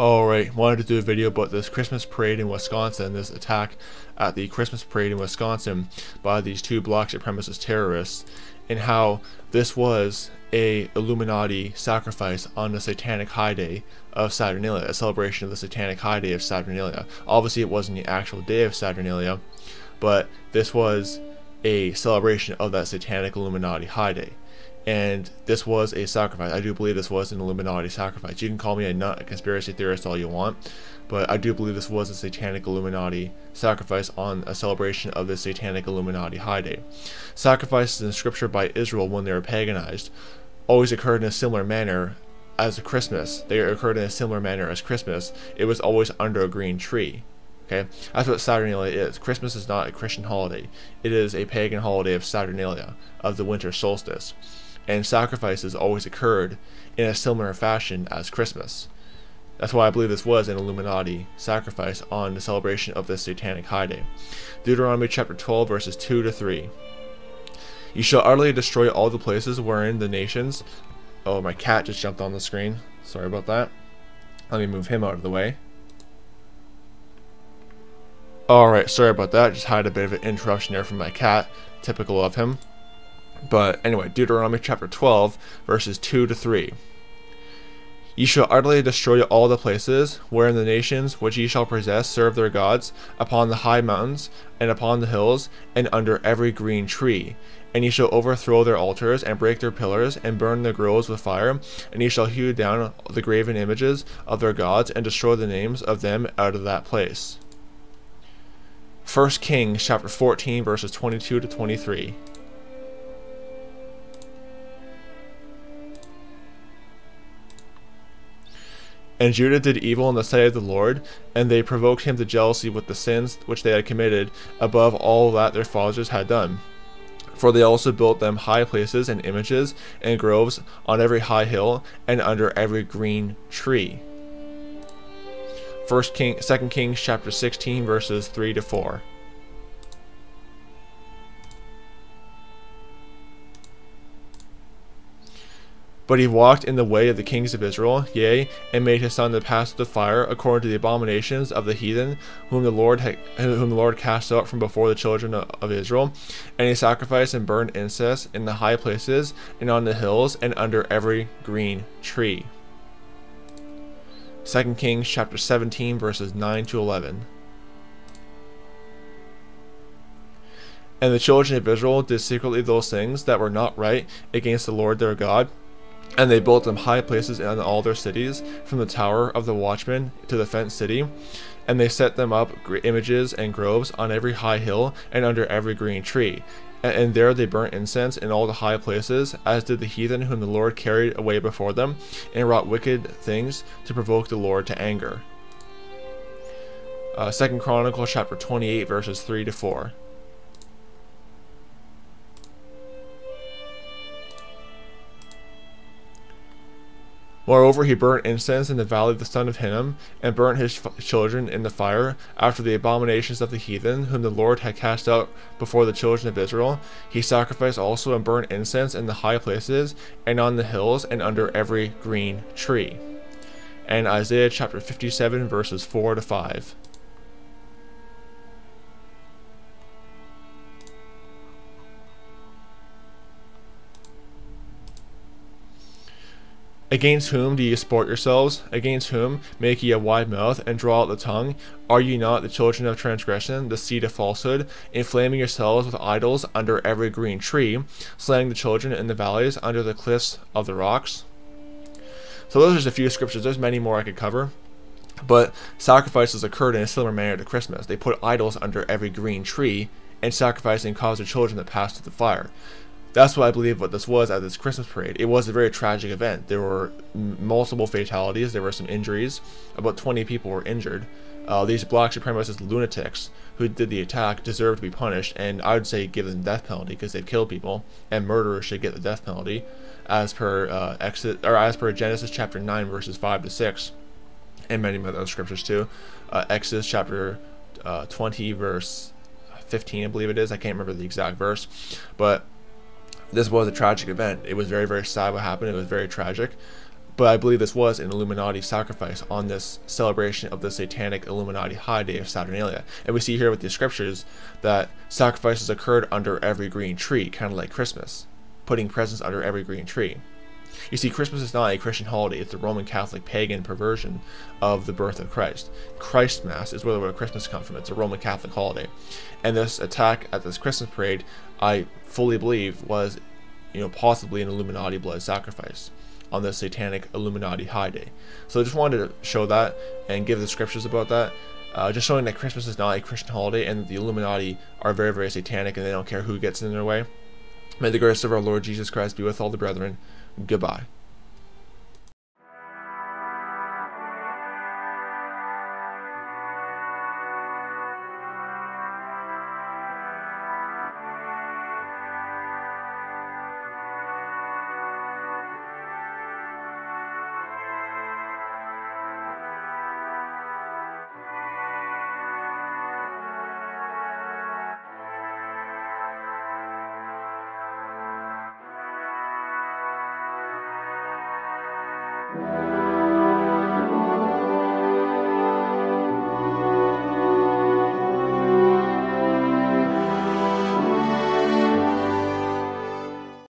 Alright, wanted to do a video about this Christmas parade in Wisconsin, this attack at the Christmas parade in Wisconsin by these two black supremacist terrorists, and how this was a Illuminati sacrifice on the satanic high day of Saturnalia, a celebration of the satanic high day of Saturnalia. Obviously it wasn't the actual day of Saturnalia, but this was a celebration of that satanic Illuminati high day and this was a sacrifice. I do believe this was an Illuminati sacrifice. You can call me a nut, a conspiracy theorist, all you want, but I do believe this was a satanic Illuminati sacrifice on a celebration of the satanic Illuminati high day. Sacrifices in scripture by Israel when they were paganized always occurred in a similar manner as Christmas. They occurred in a similar manner as Christmas. It was always under a green tree. Okay, that's what Saturnalia is. Christmas is not a Christian holiday. It is a pagan holiday of Saturnalia, of the winter solstice and sacrifices always occurred in a similar fashion as Christmas. That's why I believe this was an Illuminati sacrifice on the celebration of this satanic high day. Deuteronomy chapter 12, verses 2 to 3. You shall utterly destroy all the places wherein the nations. Oh, my cat just jumped on the screen. Sorry about that. Let me move him out of the way. Alright, sorry about that. Just had a bit of an interruption there from my cat. Typical of him. But anyway, Deuteronomy chapter 12, verses 2 to 3. Ye shall utterly destroy all the places wherein the nations which ye shall possess serve their gods, upon the high mountains, and upon the hills, and under every green tree. And ye shall overthrow their altars, and break their pillars, and burn their groves with fire. And ye shall hew down the graven images of their gods, and destroy the names of them out of that place. 1 Kings chapter 14, verses 22 to 23. And Judah did evil in the sight of the Lord, and they provoked him to jealousy with the sins which they had committed, above all that their fathers had done. For they also built them high places and images and groves on every high hill and under every green tree. First King, Second Kings chapter 16 verses 3 to 4. But he walked in the way of the kings of Israel, yea, and made his son to pass the fire, according to the abominations of the heathen, whom the Lord whom the Lord cast out from before the children of Israel. And he sacrificed and burned incense in the high places, and on the hills, and under every green tree. 2 Kings chapter 17, verses 9 to 11. And the children of Israel did secretly those things that were not right against the Lord their God, and they built them high places in all their cities, from the tower of the watchman to the fenced city. And they set them up images and groves on every high hill and under every green tree. And there they burnt incense in all the high places, as did the heathen whom the Lord carried away before them, and wrought wicked things to provoke the Lord to anger. Uh, Second Chronicles chapter 28 verses 3 to 4. Moreover, he burnt incense in the valley of the son of Hinnom, and burnt his children in the fire, after the abominations of the heathen, whom the Lord had cast out before the children of Israel. He sacrificed also and burnt incense in the high places, and on the hills, and under every green tree. And Isaiah chapter 57, verses 4 to 5. Against whom do ye sport yourselves? Against whom make ye a wide mouth, and draw out the tongue? Are ye not the children of transgression, the seed of falsehood, inflaming yourselves with idols under every green tree, slaying the children in the valleys, under the cliffs of the rocks? So those are just a few scriptures. There's many more I could cover. But sacrifices occurred in a similar manner to Christmas. They put idols under every green tree, and sacrificing caused the children to pass through the fire that's what I believe what this was at this Christmas parade. It was a very tragic event. There were multiple fatalities. There were some injuries. About 20 people were injured. Uh, these black supremacist lunatics who did the attack deserve to be punished, and I would say give them the death penalty because they've killed people, and murderers should get the death penalty, as per uh, exit or as per Genesis chapter 9 verses 5 to 6, and many other scriptures too. Uh, Exodus chapter uh, 20 verse 15, I believe it is. I can't remember the exact verse, but this was a tragic event. It was very, very sad what happened. It was very tragic. But I believe this was an Illuminati sacrifice on this celebration of the satanic Illuminati high day of Saturnalia. And we see here with the scriptures that sacrifices occurred under every green tree, kind of like Christmas, putting presents under every green tree. You see, Christmas is not a Christian holiday, it's a Roman Catholic pagan perversion of the birth of Christ. Christ Mass is where the word Christmas comes from, it's a Roman Catholic holiday. And this attack at this Christmas parade, I fully believe, was you know, possibly an Illuminati blood sacrifice on the satanic Illuminati high day. So I just wanted to show that and give the scriptures about that. Uh, just showing that Christmas is not a Christian holiday and the Illuminati are very, very satanic and they don't care who gets in their way. May the grace of our Lord Jesus Christ be with all the brethren. Goodbye. Música